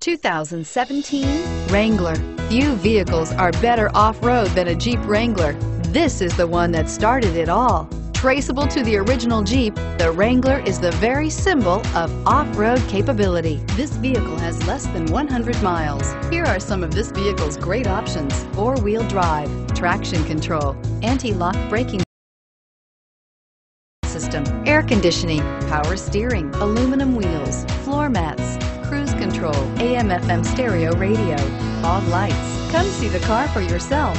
2017 Wrangler. Few vehicles are better off-road than a Jeep Wrangler. This is the one that started it all. Traceable to the original Jeep, the Wrangler is the very symbol of off-road capability. This vehicle has less than 100 miles. Here are some of this vehicle's great options. Four-wheel drive, traction control, anti-lock braking system, air conditioning, power steering, aluminum wheels, floor mats, cruise control, AM FM stereo radio, fog lights. Come see the car for yourself.